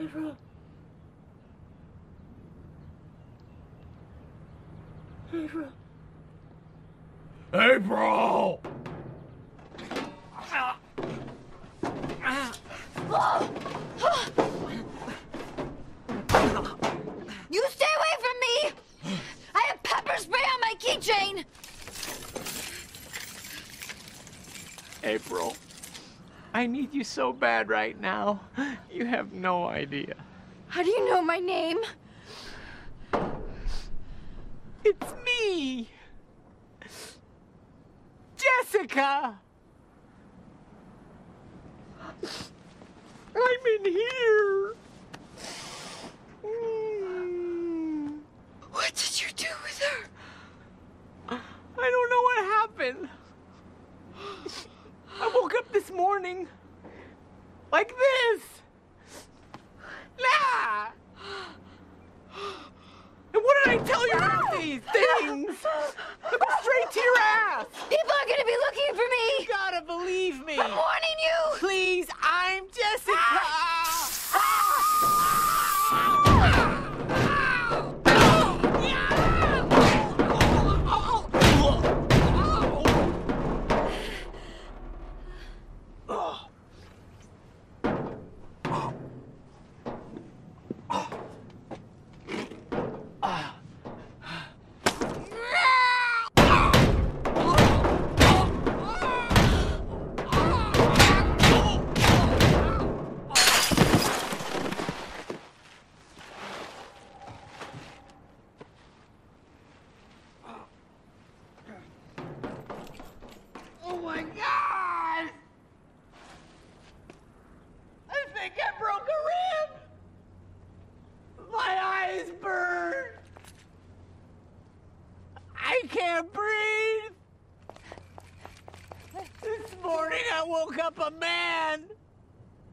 April. April. April! You stay away from me! I have pepper spray on my keychain! April, I need you so bad right now. You have no idea. How do you know my name? It's me! Jessica! I'm in here! Mm. What did you do with her? I don't know what happened. I woke up this morning like this. Nah. And what did I tell you about these things? Look straight to your ass. People are gonna be looking for me! You gotta believe me. I'm warning you! Please, I'm Jessica. Oh eyes burn! I can't breathe! This morning I woke up a man!